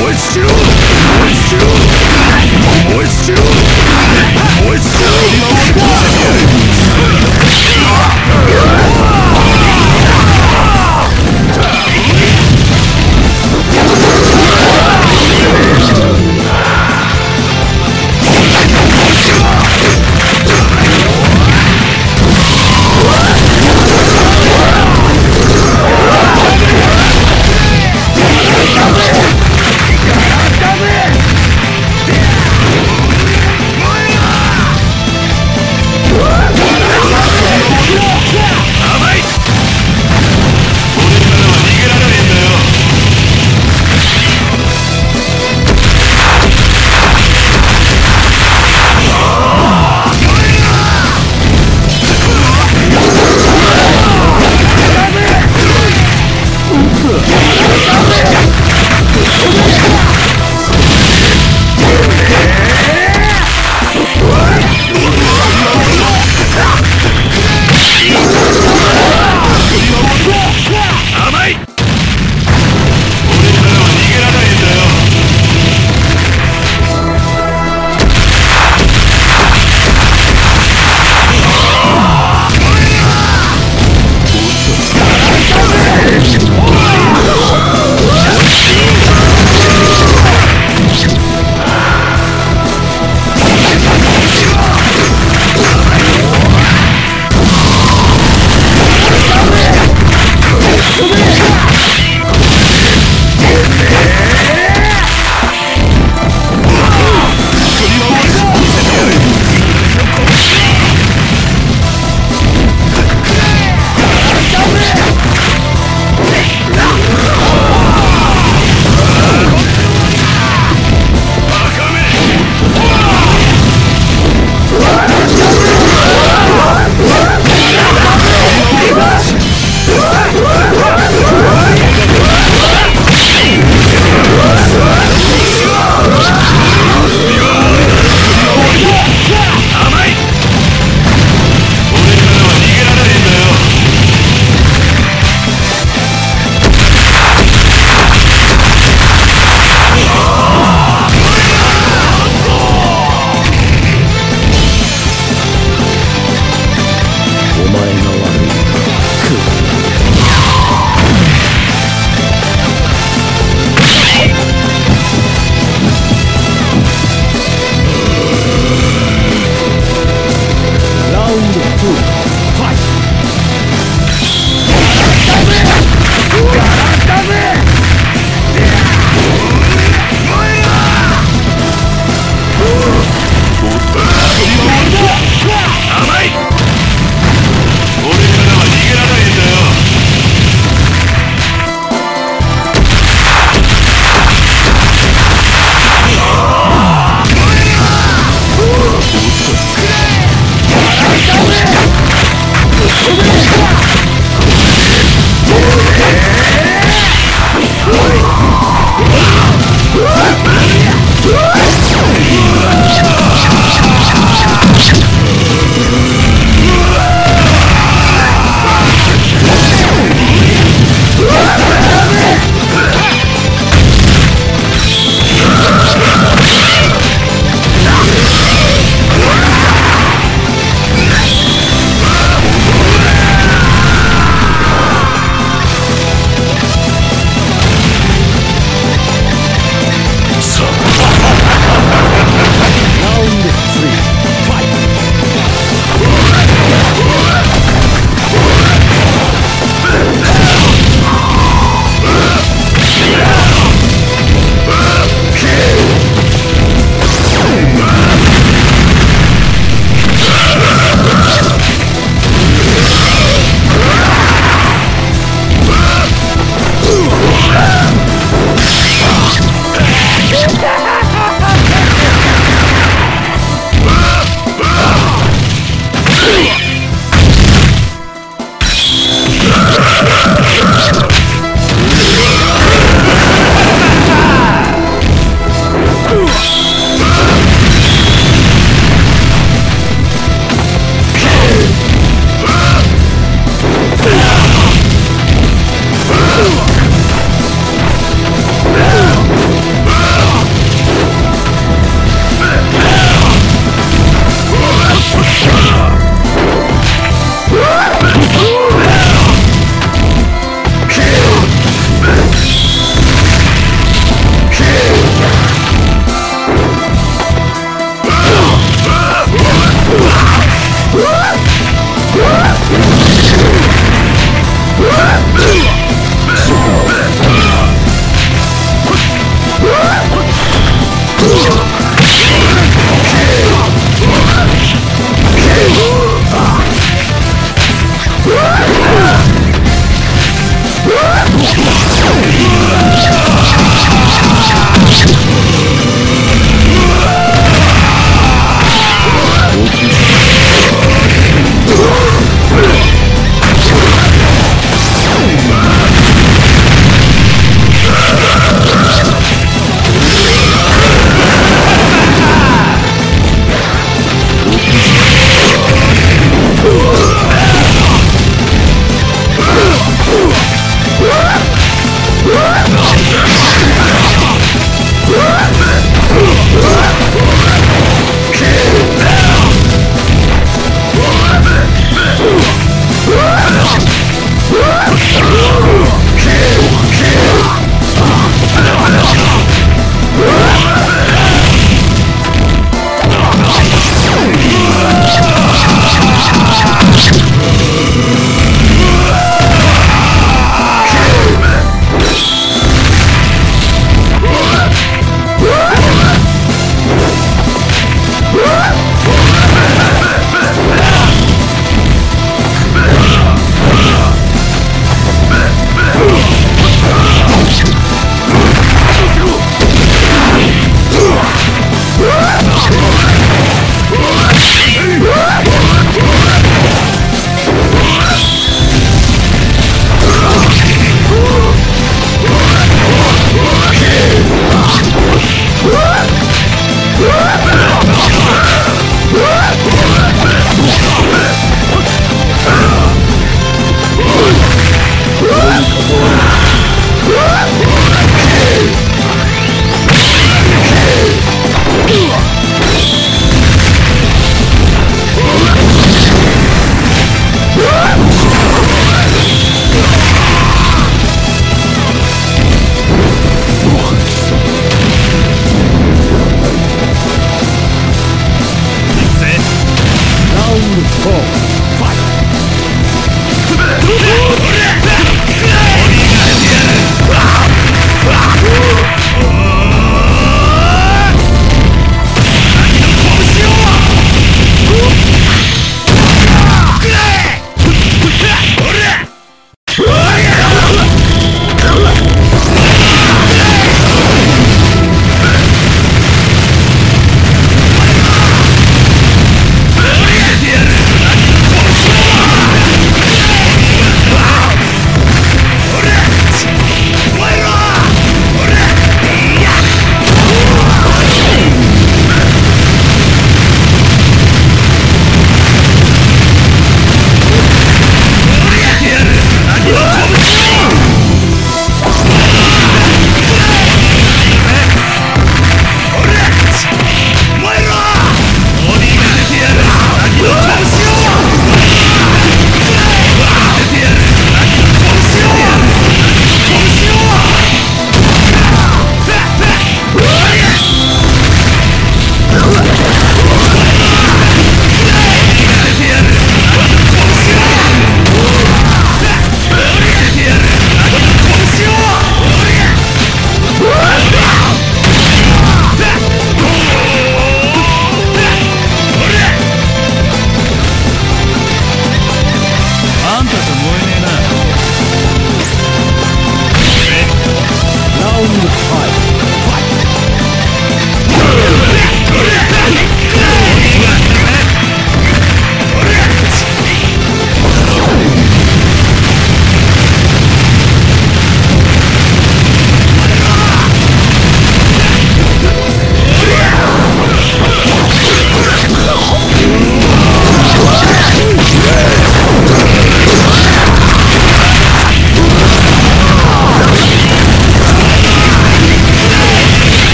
What's you?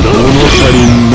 の車輪